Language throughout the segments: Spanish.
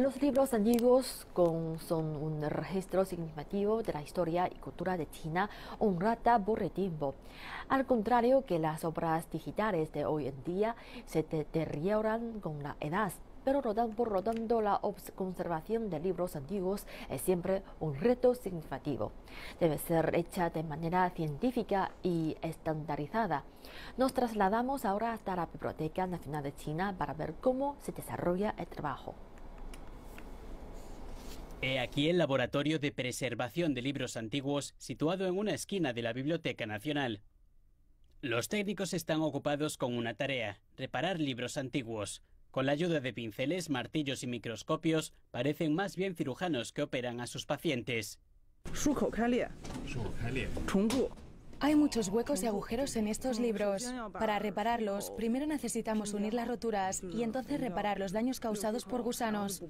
Los libros antiguos son un registro significativo de la historia y cultura de China, honrada por el tiempo. Al contrario que las obras digitales de hoy en día se deterioran con la edad. Pero por lo tanto, la conservación de libros antiguos es siempre un reto significativo. Debe ser hecha de manera científica y estandarizada. Nos trasladamos ahora hasta la Biblioteca Nacional de China para ver cómo se desarrolla el trabajo. He aquí el laboratorio de preservación de libros antiguos situado en una esquina de la Biblioteca Nacional. Los técnicos están ocupados con una tarea, reparar libros antiguos. Con la ayuda de pinceles, martillos y microscopios, parecen más bien cirujanos que operan a sus pacientes. Hay muchos huecos y agujeros en estos libros. Para repararlos, primero necesitamos unir las roturas y entonces reparar los daños causados por gusanos.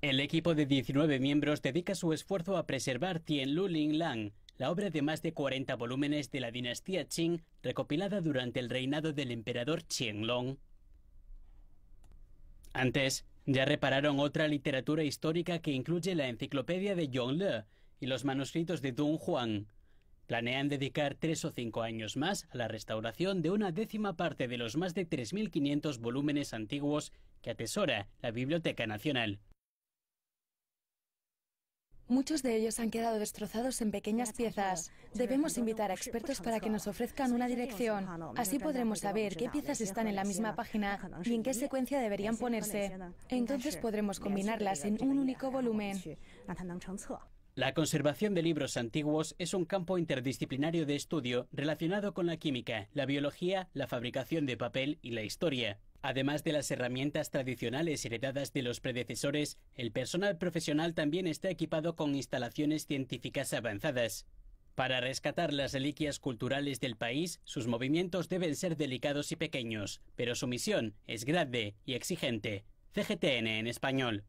El equipo de 19 miembros dedica su esfuerzo a preservar Tianlu Lang, la obra de más de 40 volúmenes de la dinastía Qing recopilada durante el reinado del emperador Qianlong. Antes, ya repararon otra literatura histórica que incluye la enciclopedia de Yongle y los manuscritos de Dong Huang. Planean dedicar tres o cinco años más a la restauración de una décima parte de los más de 3.500 volúmenes antiguos que atesora la Biblioteca Nacional. Muchos de ellos han quedado destrozados en pequeñas piezas. Debemos invitar a expertos para que nos ofrezcan una dirección. Así podremos saber qué piezas están en la misma página y en qué secuencia deberían ponerse. Entonces podremos combinarlas en un único volumen. La conservación de libros antiguos es un campo interdisciplinario de estudio relacionado con la química, la biología, la fabricación de papel y la historia. Además de las herramientas tradicionales heredadas de los predecesores, el personal profesional también está equipado con instalaciones científicas avanzadas. Para rescatar las reliquias culturales del país, sus movimientos deben ser delicados y pequeños, pero su misión es grande y exigente. CGTN en español.